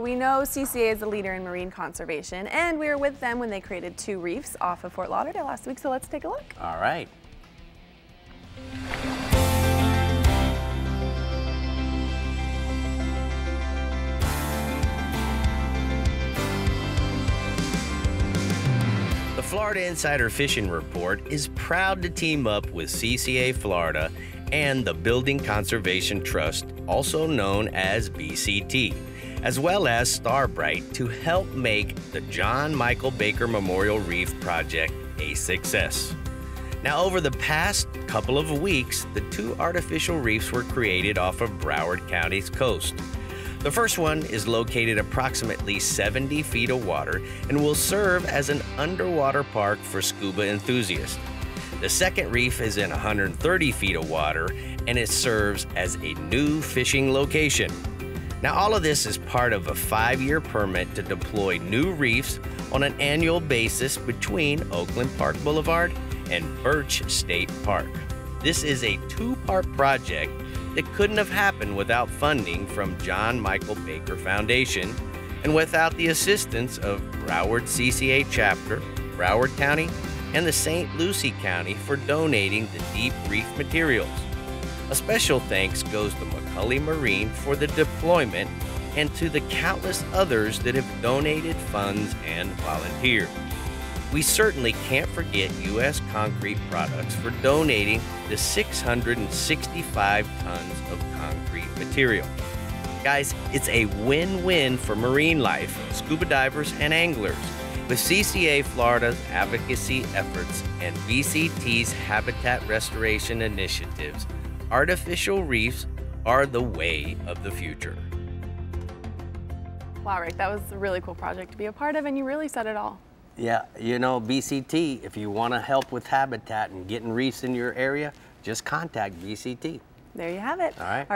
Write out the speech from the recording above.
We know CCA is a leader in marine conservation, and we were with them when they created two reefs off of Fort Lauderdale last week, so let's take a look. All right. The Florida Insider Fishing Report is proud to team up with CCA Florida and the Building Conservation Trust, also known as BCT as well as Starbright to help make the John Michael Baker Memorial Reef project a success. Now, over the past couple of weeks, the two artificial reefs were created off of Broward County's coast. The first one is located approximately 70 feet of water and will serve as an underwater park for scuba enthusiasts. The second reef is in 130 feet of water and it serves as a new fishing location. Now, all of this is part of a five year permit to deploy new reefs on an annual basis between Oakland Park Boulevard and Birch State Park. This is a two part project that couldn't have happened without funding from John Michael Baker Foundation and without the assistance of Broward CCA chapter, Broward County, and the St. Lucie County for donating the deep reef materials. A special thanks goes to McCulley Marine for the deployment and to the countless others that have donated funds and volunteered. We certainly can't forget U.S. Concrete Products for donating the 665 tons of concrete material. Guys, it's a win win for marine life, scuba divers, and anglers. With CCA Florida's advocacy efforts and BCT's habitat restoration initiatives, artificial reefs are the way of the future. Wow, Rick, that was a really cool project to be a part of, and you really said it all. Yeah, you know, BCT, if you want to help with habitat and getting reefs in your area, just contact BCT. There you have it. All right.